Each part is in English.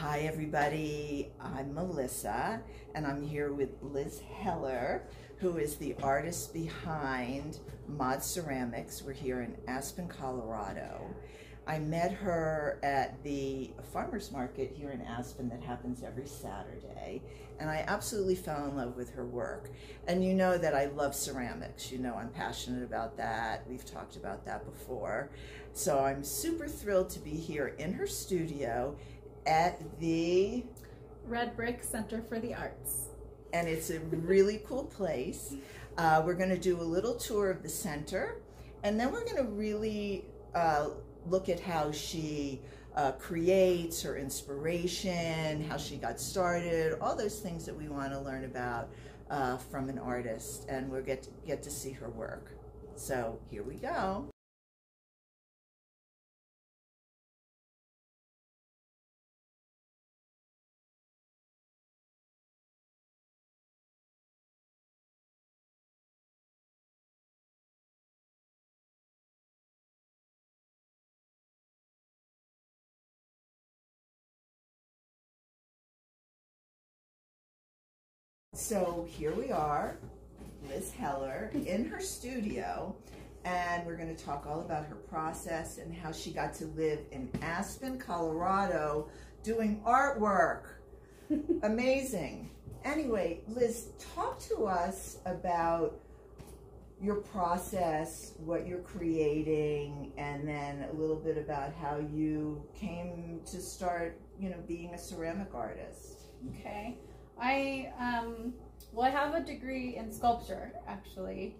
Hi, everybody. I'm Melissa, and I'm here with Liz Heller, who is the artist behind Mod Ceramics. We're here in Aspen, Colorado. I met her at the farmer's market here in Aspen that happens every Saturday, and I absolutely fell in love with her work. And you know that I love ceramics. You know I'm passionate about that. We've talked about that before. So I'm super thrilled to be here in her studio at the Red Brick Center for the Arts. And it's a really cool place. Uh, we're going to do a little tour of the center, and then we're going to really uh, look at how she uh, creates, her inspiration, how she got started, all those things that we want to learn about uh, from an artist, and we'll get to, get to see her work. So here we go. So here we are, Liz Heller in her studio, and we're going to talk all about her process and how she got to live in Aspen, Colorado, doing artwork. Amazing. Anyway, Liz, talk to us about your process, what you're creating, and then a little bit about how you came to start, you know, being a ceramic artist. Okay. I, um, well, I have a degree in sculpture, actually,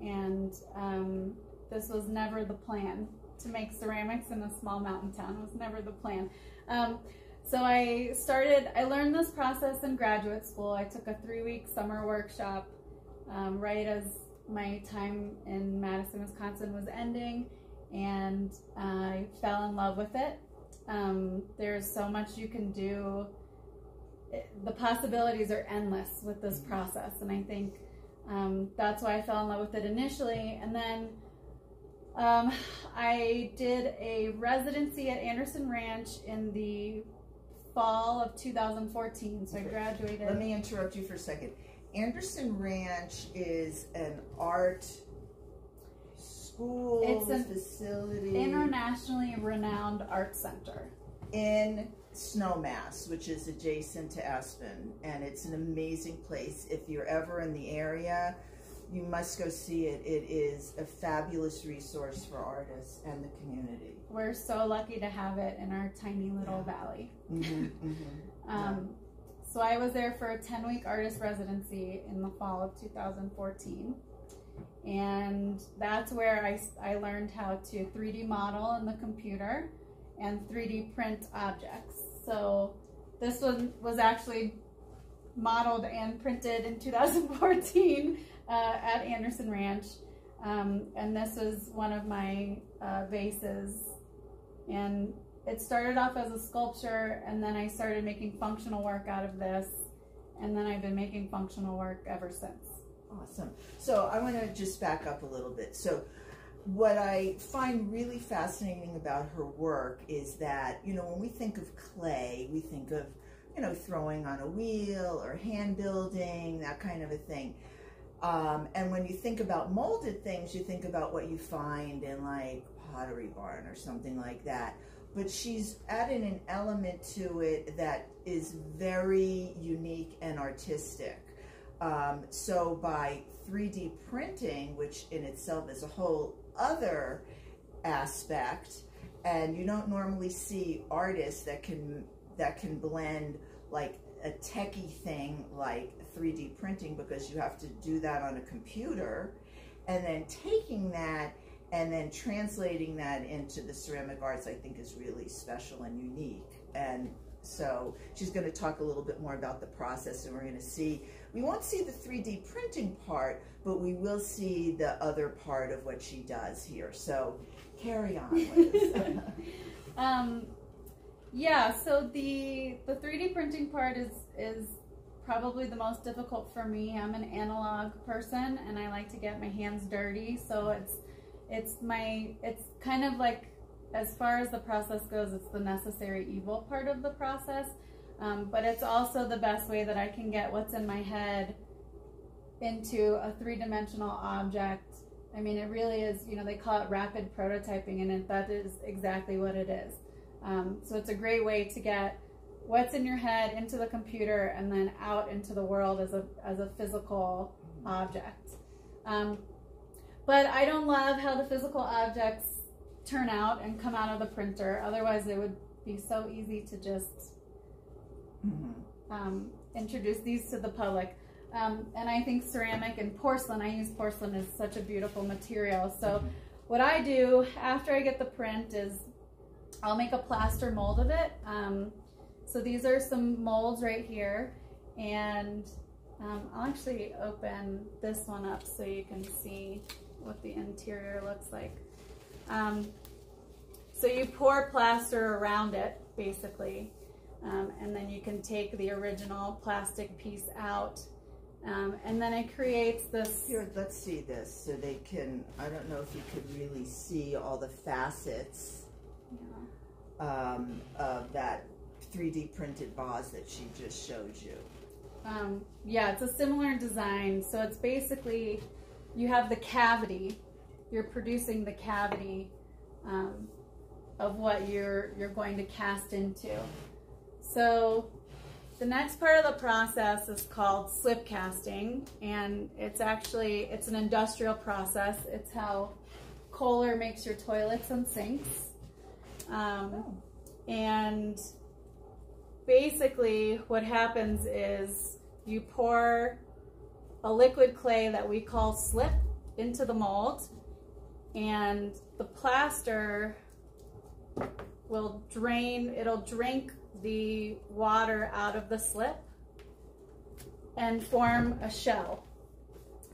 and um, this was never the plan. To make ceramics in a small mountain town was never the plan. Um, so I started, I learned this process in graduate school. I took a three-week summer workshop um, right as my time in Madison, Wisconsin was ending, and I fell in love with it. Um, there's so much you can do the possibilities are endless with this process. And I think um, that's why I fell in love with it initially. And then um, I did a residency at Anderson Ranch in the fall of 2014. So I graduated. Let me interrupt you for a second. Anderson Ranch is an art school it's a facility internationally renowned art center in Snowmass, which is adjacent to Aspen, and it's an amazing place. If you're ever in the area, you must go see it. It is a fabulous resource for artists and the community. We're so lucky to have it in our tiny little yeah. valley. Mm -hmm, mm -hmm. um, yeah. So I was there for a 10-week artist residency in the fall of 2014. And that's where I, I learned how to 3D model in the computer and 3D print objects. So this one was actually modeled and printed in 2014 uh, at Anderson Ranch. Um, and this is one of my uh, vases. And it started off as a sculpture and then I started making functional work out of this. And then I've been making functional work ever since. Awesome. So I want to just back up a little bit. So what I find really fascinating about her work is that, you know, when we think of clay, we think of, you know, throwing on a wheel or hand building, that kind of a thing. Um, and when you think about molded things, you think about what you find in like Pottery Barn or something like that. But she's added an element to it that is very unique and artistic. Um, so by 3D printing, which in itself is a whole other aspect and you don't normally see artists that can that can blend like a techie thing like 3D printing because you have to do that on a computer and then taking that and then translating that into the ceramic arts I think is really special and unique. And so she's going to talk a little bit more about the process and we're going to see, we won't see the 3D printing part, but we will see the other part of what she does here. So carry on, with this. um, yeah, so the, the 3D printing part is, is probably the most difficult for me. I'm an analog person and I like to get my hands dirty. So it's, it's my, it's kind of like as far as the process goes, it's the necessary evil part of the process. Um, but it's also the best way that I can get what's in my head into a three dimensional object. I mean, it really is, you know, they call it rapid prototyping, and it, that is exactly what it is. Um, so it's a great way to get what's in your head into the computer and then out into the world as a, as a physical object. Um, but I don't love how the physical objects turn out and come out of the printer. Otherwise, it would be so easy to just um, introduce these to the public. Um, and I think ceramic and porcelain, I use porcelain as such a beautiful material. So what I do after I get the print is I'll make a plaster mold of it. Um, so these are some molds right here. And um, I'll actually open this one up so you can see what the interior looks like. Um, so you pour plaster around it, basically. Um, and then you can take the original plastic piece out. Um, and then it creates this. Here, let's see this so they can. I don't know if you could really see all the facets Yeah. um, of that 3D printed vase that she just showed you. Um, yeah, it's a similar design. So it's basically you have the cavity. You're producing the cavity um, of what you're you're going to cast into. So the next part of the process is called slip casting, and it's actually it's an industrial process. It's how Kohler makes your toilets and sinks. Um, and basically, what happens is you pour a liquid clay that we call slip into the mold, and the plaster will drain, it'll drink the water out of the slip and form a shell.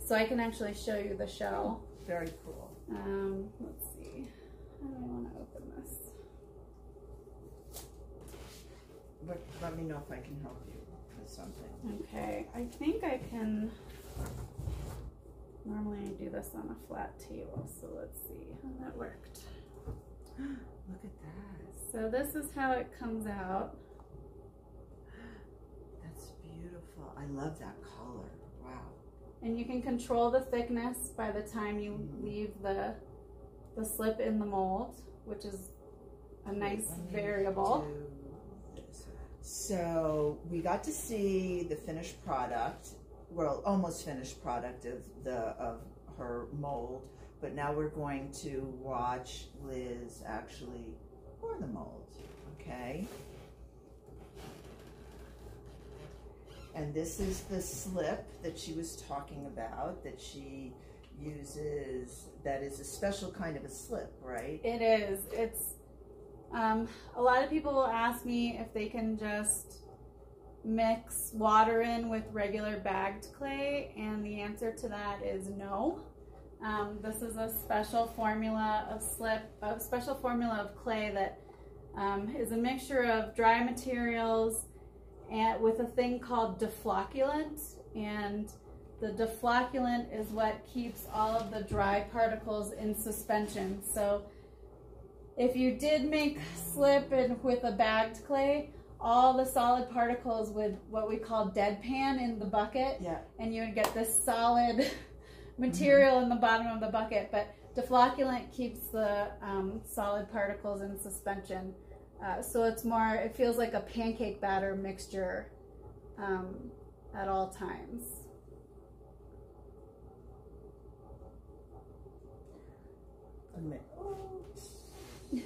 So I can actually show you the shell. Very cool. Um, let's see. How do I want to open this? But let me know if I can help you with something. Okay, I think I can. Normally I do this on a flat table, so let's see how that worked. Look at that. So this is how it comes out. That's beautiful. I love that color. Wow. And you can control the thickness by the time you Mhm. leave the the slip in the mold, which is a nice variable. So we got to see the finished product, well, almost finished product of the of her mold, but now we're going to watch Liz actually pour the mold. Okay. And this is the slip that she was talking about that she uses that is a special kind of a slip, right? It is. It's um, a lot of people will ask me if they can just mix water in with regular bagged clay, and the answer to that is no. Um, this is a special formula of slip, a special formula of clay that um, is a mixture of dry materials and with a thing called deflocculant, and the deflocculant is what keeps all of the dry particles in suspension. So if you did make slip and with a bagged clay, all the solid particles would what we call deadpan in the bucket, Yeah. and you would get this solid material in the bottom of the bucket. But deflocculant keeps the um, solid particles in suspension. Uh, so it's more, it feels like a pancake batter mixture um, at all times. A minute. Oops. See,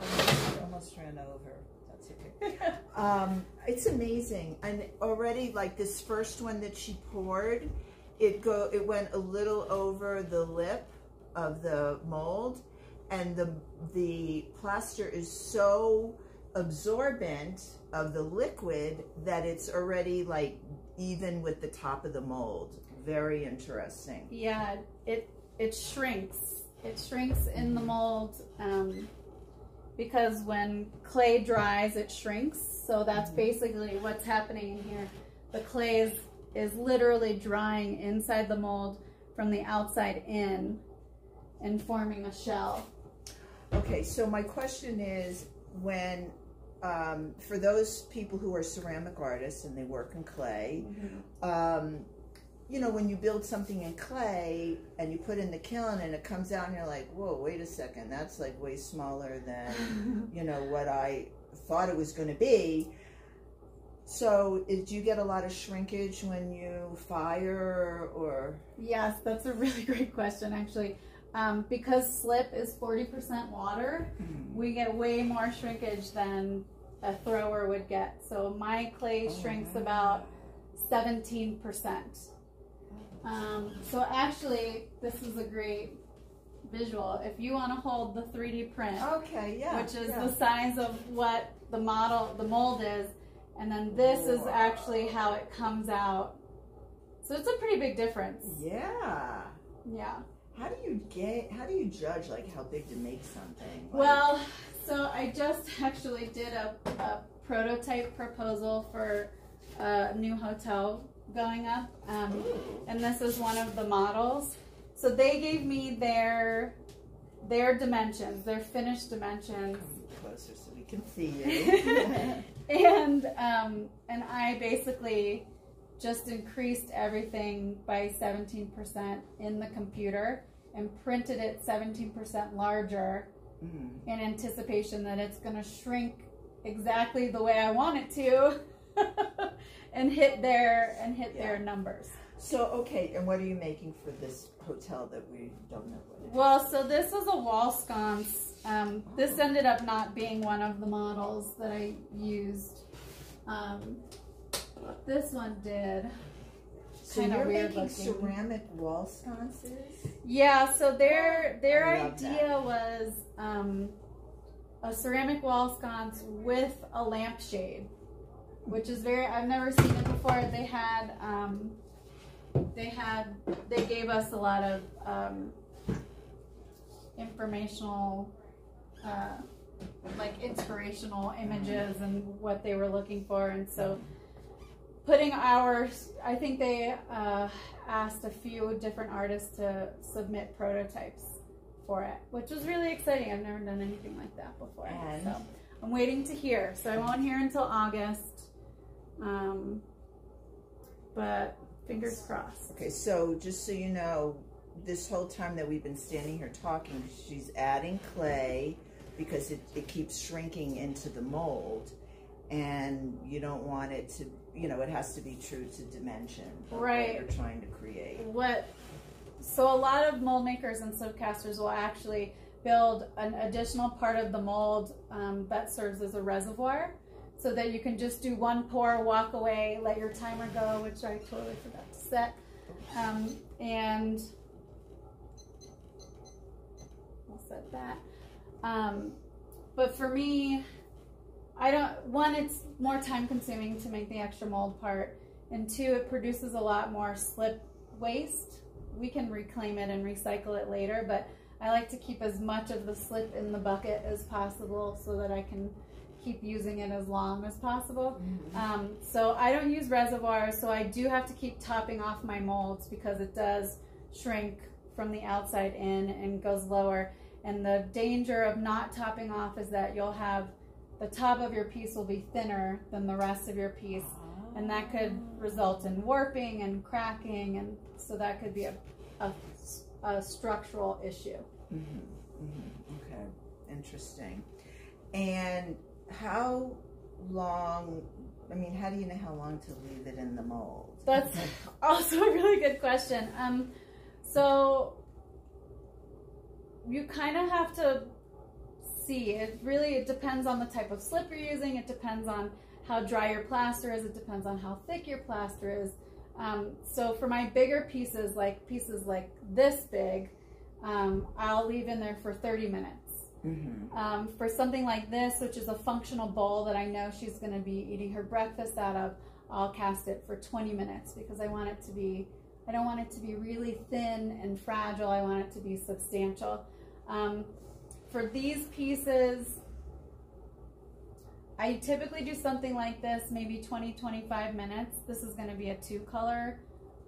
almost, almost ran over. That's okay. Um, it's amazing, and already like this first one that she poured, it go it went a little over the lip of the mold, and the the plaster is so absorbent of the liquid that it's already like even with the top of the mold. Very interesting. Yeah, it it shrinks. It shrinks in the mold um, because when clay dries, it shrinks. So that's Mhm. basically what's happening in here. The clay is, is literally drying inside the mold from the outside in and forming a shell. Okay, so my question is when, um, for those people who are ceramic artists and they work in clay, um, you know, when you build something in clay and you put in the kiln and it comes out and you're like, whoa, wait a second, that's like way smaller than, you know, what I thought it was going to be. So, do you get a lot of shrinkage when you fire or? Yes, that's a really great question, actually. Um, because slip is 40% water, we get way more shrinkage than a thrower would get. So my clay Oh, shrinks wow. about 17%. Um, so actually, this is a great visual. If you want to hold the 3D print, Okay, yeah. which is yeah. the size of what the model, the mold is, and then this is actually how it comes out. So it's a pretty big difference. Yeah. Yeah. How do you get? How do you judge like how big to make something? Like, Well, so I just actually did a, a prototype proposal for a new hotel going up, um, and this is one of the models. So they gave me their their dimensions, their finished dimensions, come closer so we can see you. and um, and I basically just increased everything by 17% in the computer and printed it 17% larger Mm. in anticipation that it's going to shrink exactly the way I want it to and hit their and hit their numbers. So okay, and what are you making for this hotel that we don't know what? it is? Well, so this is a wall sconce. Um, this ended up not being one of the models that I used. Um, this one did. So kinda you're making looking. ceramic wall sconces? Yeah, so their their idea was um, a ceramic wall sconce with a lampshade, which is very I've never seen it before. They had um, they had they gave us a lot of um, informational uh, like inspirational images and what they were looking for. And so putting ours i think they uh, asked a few different artists to submit prototypes for it which was really exciting. I've never done anything like that before. And? so i'm waiting to hear. So i won't hear until august. Um, but fingers crossed. Okay, so just so you know, this whole time that we've been standing here talking, she's adding clay because it, it keeps shrinking into the mold, and you don't want it to, you know, it has to be true to dimension. Right. What you're trying to create. what so a lot of mold makers and slip casters will actually build an additional part of the mold um, that serves as a reservoir so that you can just do one pour walk away let your timer go which i totally forgot to set um, and i'll set that um, but for me i don't one it's more time consuming to make the extra mold part. And two it produces a lot more slip waste. We can reclaim it and recycle it later but i like to keep as much of the slip in the bucket as possible so that i can keep using it as long as possible. Um, so i don't use reservoirs so i do have to keep topping off my molds because it does shrink from the outside in and goes lower and the danger of not topping off is that you'll have the top of your piece will be thinner than the rest of your piece and that could result in warping and cracking and so that could be a, a, a structural issue Mhm, mhm, Okay, interesting. And how long? I mean, how do you know how long to leave it in the mold? That's also a really good question. Um, so you kind of have to see. It really it depends on the type of slip you're using. It depends on how dry your plaster is. It depends on how thick your plaster is. Um, so for my bigger pieces, like pieces like this big, um, I'll leave in there for 30 minutes. Mhm. Um, for something like this, which is a functional bowl that I know she's going to be eating her breakfast out of, I'll cast it for 20 minutes because I want it to be, I don't want it to be really thin and fragile. I want it to be substantial. Um, for these pieces, I typically do something like this, maybe 20, 25 minutes. This is going to be a two color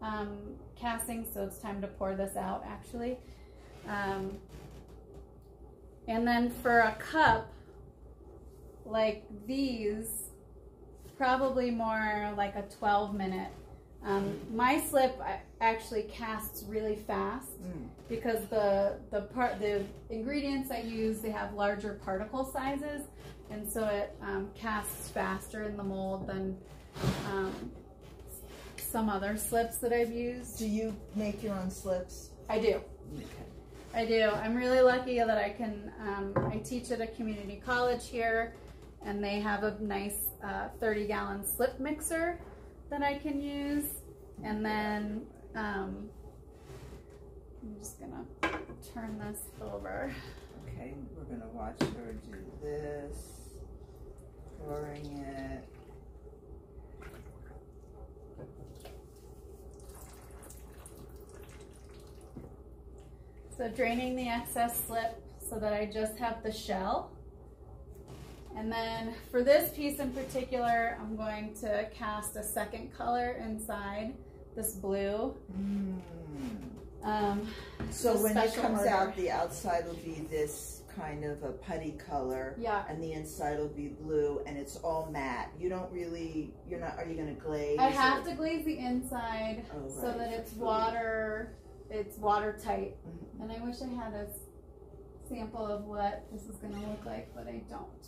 um, casting, so it's time to pour this out actually. Um, And then for a cup, like these, probably more like a 12 minute. Um, my slip actually casts really fast Mm. because the the part the ingredients I use they have larger particle sizes, and so it um, casts faster in the mold than um, some other slips that I've used. Do you make your own slips? I do. Okay. I do. I'm really lucky that I can. Um, I teach at a community college here, and they have a nice uh, 30 gallon slip mixer that I can use. And then um, I'm just gonna turn this over. Okay, we're gonna watch her do this, pouring it. So draining the excess slip so that I just have the shell. And then for this piece in particular, I'm going to cast a second color inside, this blue. Mm. Um, So when it comes order. out, the outside will be this kind of a putty color, yeah, and the inside will be blue, and it's all matte. You don't really, you're not. Are you gonna glaze? I have or- to glaze the inside Oh, so that it's water, it's watertight. Mhm. And I wish I had a sample of what this is gonna look like, but I don't.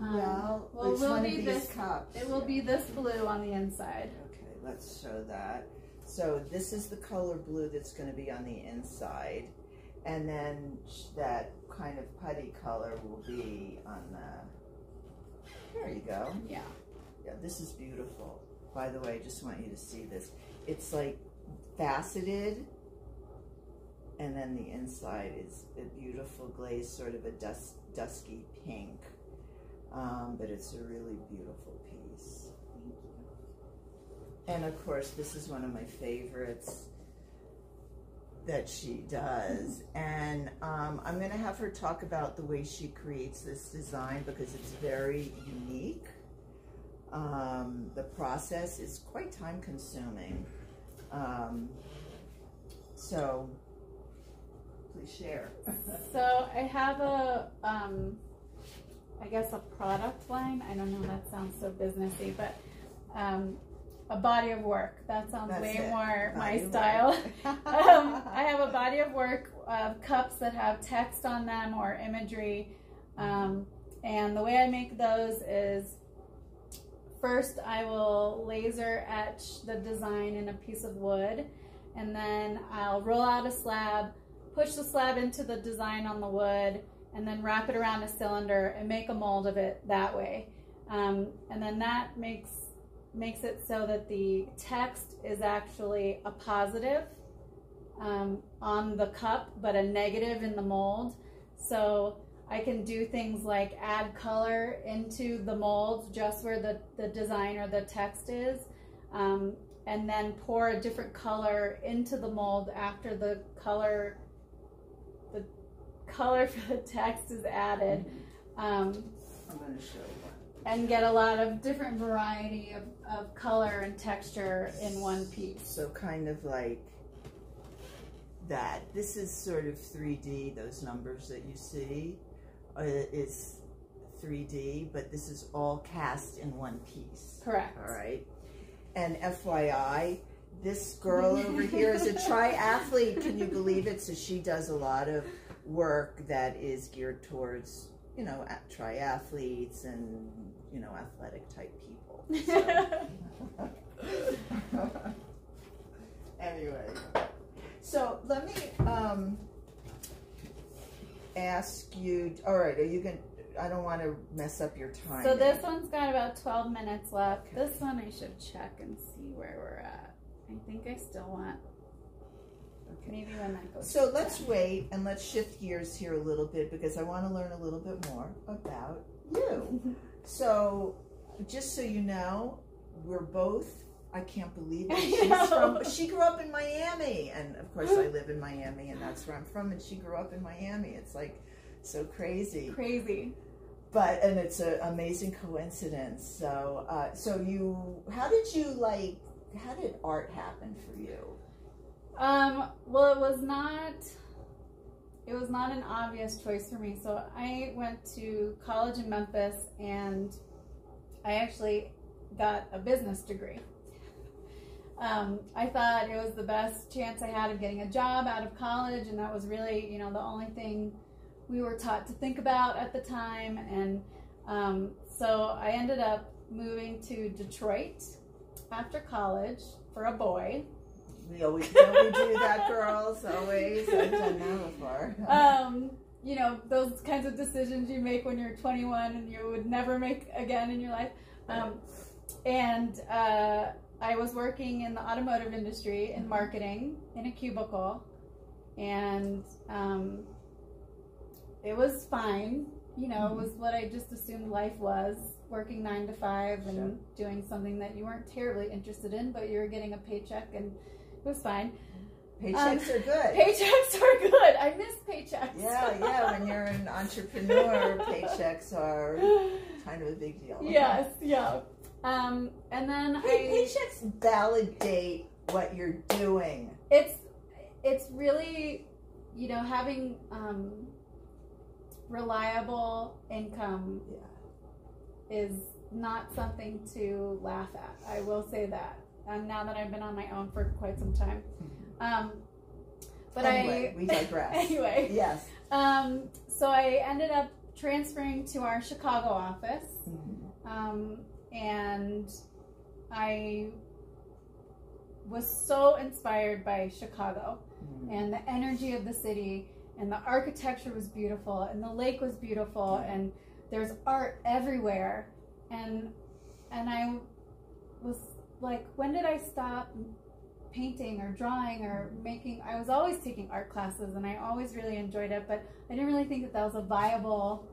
Um, Well, well, it's will one be of these this- cups. it will be this blue on the inside. Okay, let's show that. So this is the color blue that's going to be on the inside, and then that kind of putty color will be on the. There you go. Yeah. Yeah, this is beautiful. By the way, I just want you to see this. It's like faceted, and then the inside is a beautiful glaze, sort of a dust, dusky pink. Um, but it's a really beautiful piece. And of course, this is one of my favorites that she does. And um, I'm going to have her talk about the way she creates this design because it's very unique. Um, the process is quite time consuming. Um, so, please share. So I have a, um, I guess a product line. I don't know. That sounds so businessy, but um, a body of work. That sounds That's way it. more Body my style. um, I have a body of work of cups that have text on them or imagery. Um, and the way I make those is first I will laser etch the design in a piece of wood, and then I'll roll out a slab, push the slab into the design on the wood, and then wrap it around a cylinder and make a mold of it that way. Um, and then that makes makes it so that the text is actually a positive um, on the cup, but a negative in the mold. So I can do things like add color into the mold just where the, the design or the text is, um, and then pour a different color into the mold after the color color for the text is added. Um, I'm going to show one. and get a lot of different variety of, of color and texture in one piece. So kind of like that. This is sort of 3D, those numbers that you see uh, is 3D, but this is all cast in one piece. Correct. All right. And FYI, this girl over here is a triathlete. Can you believe it? So she does a lot of work that is geared towards, you know, a- triathletes and, you know, athletic type people. So. anyway, so let me um, ask you. All right, are you going? to I don't want to mess up your time. so this one's got about 12 minutes left. This one I should check and see where we're at. I think I still want, Okay. maybe when that goes. So let's 10. wait and let's shift gears here a little bit because I want to learn a little bit more about you. So, just so you know, we're both. I can't believe it. She's from. She grew up in Miami, and of course, I live in Miami, and that's where I'm from. And she grew up in Miami. It's like so crazy, Crazy. but and it's an amazing coincidence. So, uh, so you, how did you like? How did art happen for you? Um, well, it was not, it was not an obvious choice for me. So I went to college in Memphis and I actually got a business degree. Um, I thought it was the best chance I had of getting a job out of college, and that was really, you know, the only thing we were taught to think about at the time. And um, so I ended up moving to Detroit after college for a boy. We always don't we do that, girls. Always. I've done that before. Um, you know, those kinds of decisions you make when you're 21 and you would never make again in your life. Um, and uh, I was working in the automotive industry in marketing in a cubicle, and um, it was fine. You know, it was what I just assumed life was working nine to five and Sure. doing something that you weren't terribly interested in, but you were getting a paycheck, and was fine. Paychecks are good. Paychecks are good. I miss paychecks. yeah, yeah. When you're an entrepreneur, paychecks are kind of a big deal. yes, yeah. Um, and then Pay- I. paychecks validate what you're doing. it's it's really you know having um, reliable income Yeah. is not something to laugh at. I will say that. And now that I've been on my own for quite some time, um, but anyway, I we digress. anyway. Yes. Um, so I ended up transferring to our Chicago office, Mhm. um, and I was so inspired by Chicago. Mhm. and the energy of the city and the architecture was beautiful and the lake was beautiful and there's art everywhere and and I was like when did I stop painting or drawing or making I was always taking art classes and I always really enjoyed it but I didn't really think that that was a viable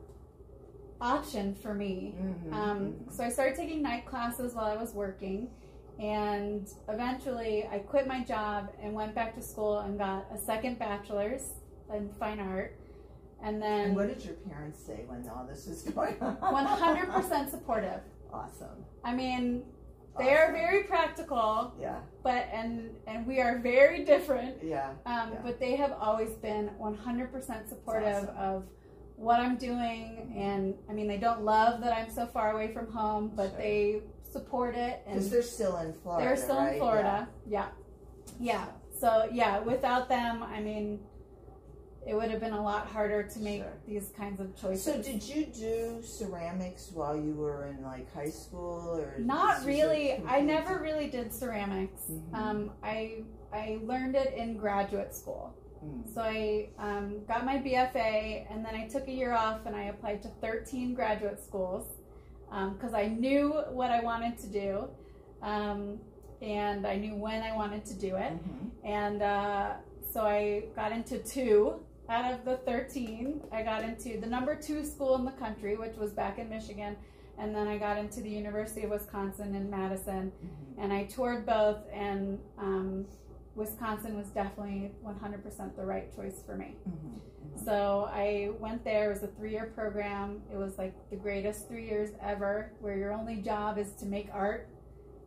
option for me Mhm. um, so I started taking night classes while I was working, and eventually I quit my job and went back to school and got a second bachelor's in fine art, and And then what did your parents say when all this was going on? 100% supportive. Awesome. I mean, they are very practical, Yeah. but and and we are very different. Yeah. Um, Yeah. But they have always been 100% supportive awesome. of what I'm doing, and I mean, they don't love that I'm so far away from home, but Sure. they support it Because they're still in Florida. They're still right? in Florida. Yeah. yeah. So yeah, without them, I mean, it would have been a lot harder to make Sure. these kinds of choices. So did you do ceramics while you were in like high school or Not this was a really. I never really did ceramics. Mhm. Um, I I learned it in graduate school. Mm. So I um, got my BFA, and then I took a year off, and I applied to 13 graduate schools because I knew what I wanted to do, um, and I knew when I wanted to do it. Mhm. And uh, so I got into two out of the 13. I got into the number two school in the country, which was back in Michigan. And then I got into the University of Wisconsin in Madison. Mhm. And I toured both, and um, Wisconsin was definitely 100% the right choice for me. Mhm. Mhm. So I went there. It was a three year program. It was like the greatest three years ever, where your only job is to make art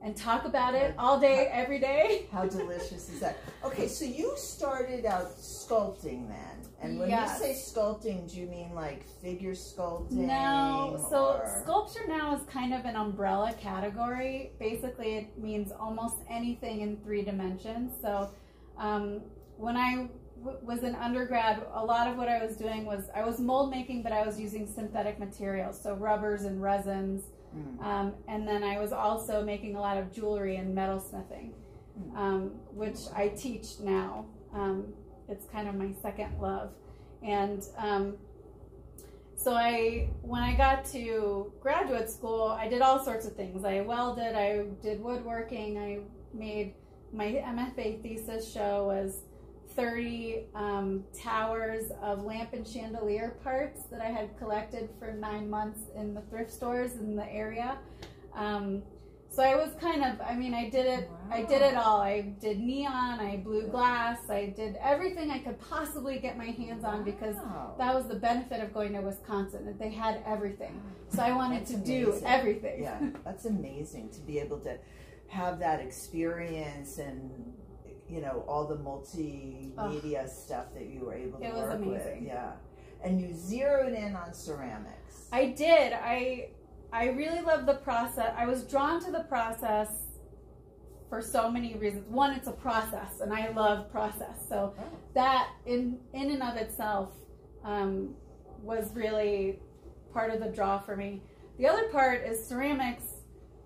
and talk about it all day, every day. How delicious is that? Okay, so you started out sculpting then, and when Yes. you say sculpting, do you mean like figure sculpting? No, so or- sculpture now is kind of an umbrella category. Basically, it means almost anything in three dimensions. So, um, when I w- was an undergrad, a lot of what I was doing was I was mold making, but I was using synthetic materials, so rubbers and resins. Mm. Um, and then I was also making a lot of jewelry and metalsmithing, Mm. um, which I teach now. Um, it's kind of my second love. And um, so I, when I got to graduate school, I did all sorts of things. I welded, I did woodworking, I made my MFA thesis show was 30 um, towers of lamp and chandelier parts that I had collected for nine months in the thrift stores in the area. Um, so I was kind of, I mean, I did it, I did it all. I did neon, I blew glass, I did everything I could possibly get my hands on because that was the benefit of going to Wisconsin, that they had everything. So I wanted That's to do everything. yeah, that's amazing to be able to have that experience and you know all the multimedia stuff that you were able to It work with. Yeah, and you zeroed in on ceramics. I did. I I really love the process. I was drawn to the process for so many reasons. One, it's a process, and I love process. So Oh. that in in and of itself um, was really part of the draw for me. The other part is ceramics.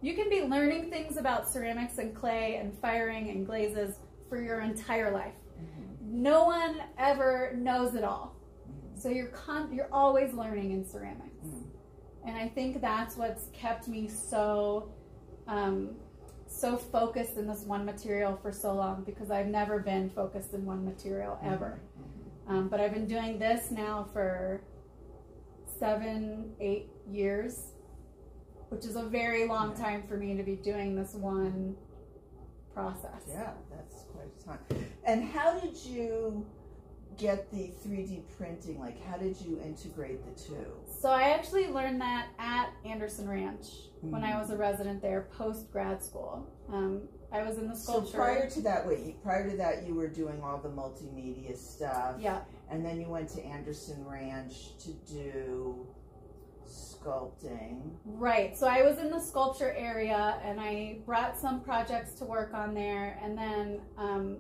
You can be learning things about ceramics and clay and firing and glazes for your entire life. No one ever knows it all. So you're con- you're always learning in ceramics, and I think that's what's kept me so um, so focused in this one material for so long because I've never been focused in one material ever. Um, but I've been doing this now for seven, eight years, which is a very long time for me to be doing this one process. Yeah, that's quite a time. And how did you get the 3D printing? Like, how did you integrate the two? So I actually learned that at Anderson Ranch when I Mhm. was a resident there post grad school. Um, I was in the sculpture. So prior to that, wait, prior to that, you were doing all the multimedia stuff. yeah, And then you went to Anderson Ranch to do sculpting. right. So I was in the sculpture area and I brought some projects to work on there. And then um,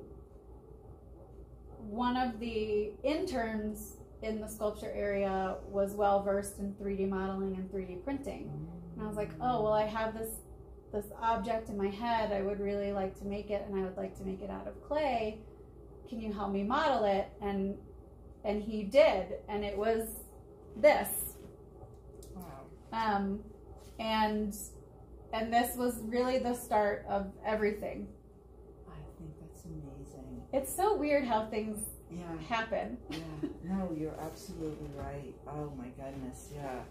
one of the interns in the sculpture area was well versed in 3D modeling and 3D printing. And I was like, oh, well, I have this this object in my head. I would really like to make it, and I would like to make it out of clay. Can you help me model it? And and he did, and it was this. Um, and and this was really the start of everything. I think that's amazing. It's so weird how things Yeah. happen. Yeah. No, you're absolutely right. Oh my goodness. Yeah.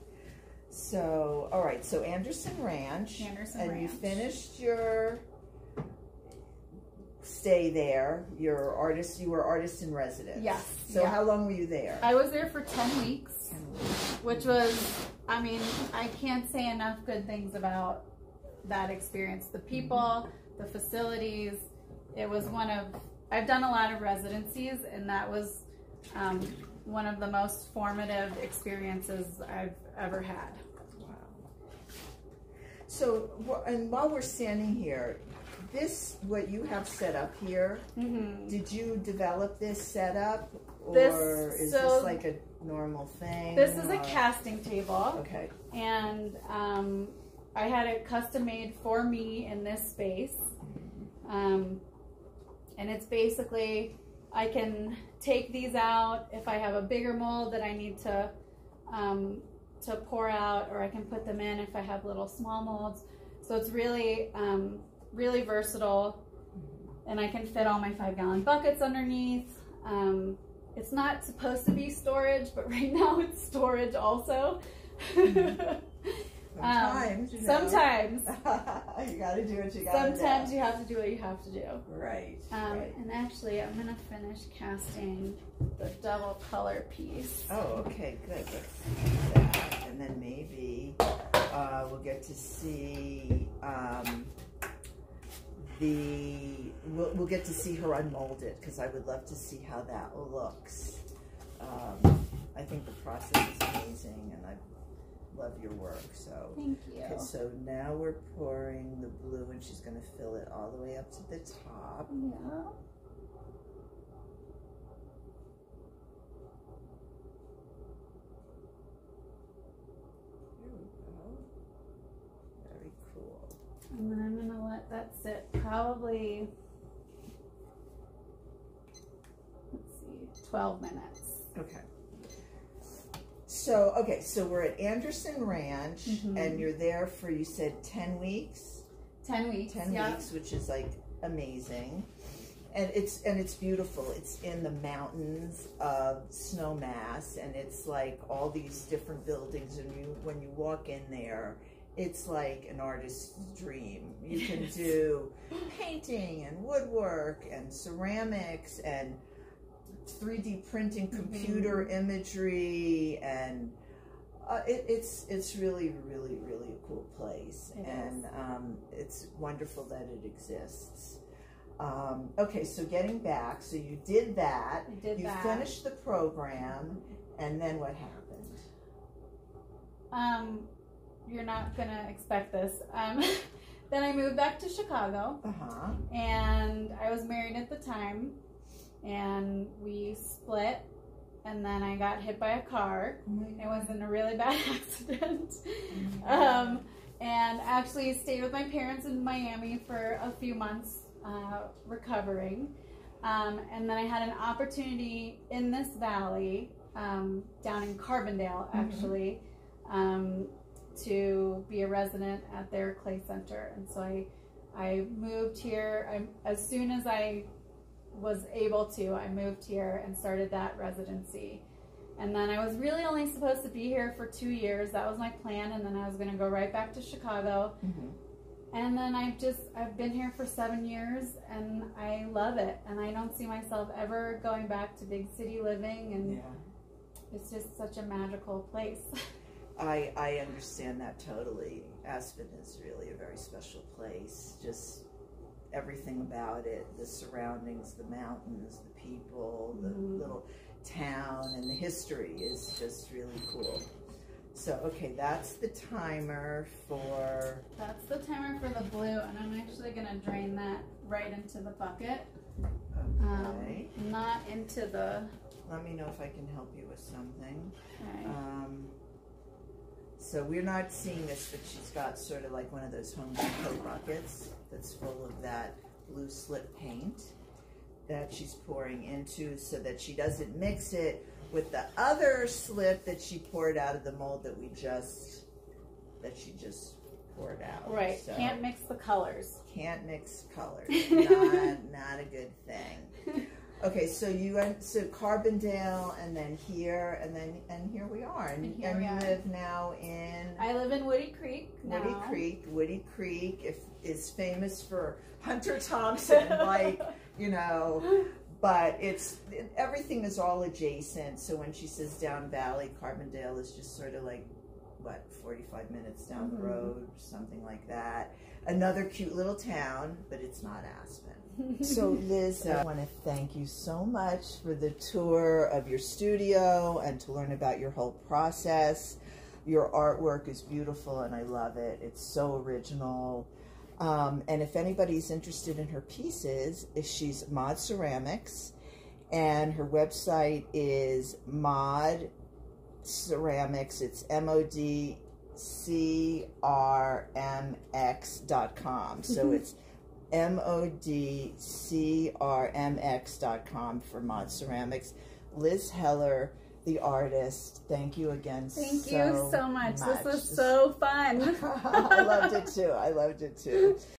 So, all right. So Anderson Ranch. Anderson and Ranch. you finished your stay there. Your artist. You were artist in residence. Yes. So yeah. how long were you there? I was there for ten weeks. Which was i mean i can't say enough good things about that experience the people the facilities it was one of i've done a lot of residencies and that was um, one of the most formative experiences i've ever had Wow. So, and while we're standing here, this what you have set up here. mm-hmm. Did you develop this setup, or This- is so- this like a normal thing? this is a or- casting table Okay. and um, i had it custom made for me in this space um, and it's basically I can take these out if I have a bigger mold that I need to um, to pour out, or I can put them in if I have little small molds. So it's really um, really versatile, and I can fit all my five gallon buckets underneath. Um, it's not supposed to be storage, but right now it's storage also. Sometimes, you know. sometimes, you got to do what you got to do. sometimes you have to do what you have to do. Right. Um, right. And actually, I'm gonna finish casting the double color piece. Oh, okay, good. Let's do that, and then maybe uh, we'll get to see um, the. We'll, we'll get to see her unmolded because I would love to see how that looks. Um, I think the process is amazing, and I love your work. So. Thank you. Okay, so now we're pouring the blue, and she's going to fill it all the way up to the top. Yeah. Here we go. Very cool. And then I'm gonna let that sit probably, let's see, 12 minutes. Okay. So, okay, so we're at Anderson Ranch, Mhm. and you're there for, you said 10 weeks? 10 weeks. 10 yeah. weeks, which is like amazing. And it's and it's beautiful. It's in the mountains of Snowmass, and it's like all these different buildings. And you, when you walk in there, it's like an artist's dream. You can do painting and woodwork and ceramics and 3D printing, Mm-hmm. computer imagery, and uh, it, it's it's really really really a cool place, It and um, it's wonderful that it exists. Um, okay, so getting back, so you did that. I did you that. finished the program, and then what happened? Um, you're not gonna expect this. Um, then I moved back to Chicago, Uh huh. and I was married at the time, and we split. And then I got hit by a car. It was in a really bad accident. um, and actually stayed with my parents in Miami for a few months, uh, recovering. Um, and then I had an opportunity in this valley, um, down in Carbondale, Mhm. actually, um, to be a resident at their clay center. And so I, I moved here. I, as soon as I was able to, I moved here and started that residency. And then I was really only supposed to be here for two years. That was my plan. And then I was going to go right back to Chicago. Mhm. And then I've just, I've been here for seven years and I love it. And I don't see myself ever going back to big city living. And Yeah. it's just such a magical place. I, I understand that totally. Aspen is really a very special place. Just everything about it the surroundings, the mountains, the people, the Mhm. little town, and the history is just really cool. So, okay, that's the timer for. That's the timer for the blue. And I'm actually going to drain that right into the bucket. Okay. Um, not into the, Let me know if I can help you with something. okay. Um, so we're not seeing this, but she's got sort of like one of those Home Depot buckets that's full of that blue slip paint that she's pouring into so that she doesn't mix it with the other slip that she poured out of the mold that we just, that she just poured out. right. So Can't mix the colors. can't mix colors. not, not a good thing. Okay, so you went to Carbondale and then here and then and here we are. And, And here and you are. live now in I live in Woody Creek now. Woody Creek. Woody Creek if, is famous for Hunter Thompson, like, you know, but it's everything is all adjacent. So when she says down valley, Carbondale is just sort of like what, 45 minutes down Mhm. the road, something like that. Another cute little town, but it's not Aspen. So, Liz, I want to thank you so much for the tour of your studio and to learn about your whole process. Your artwork is beautiful and I love it. It's so original. Um, and if anybody's interested in her pieces, if she's Mod Ceramics, and her website is Mod Ceramics. It's M O D C R M X dot com. So it's M O D C R M X dot com for Mod Ceramics. Liz Heller, the artist, thank you again Thank so you so much. This was so fun. I loved it too. I loved it too.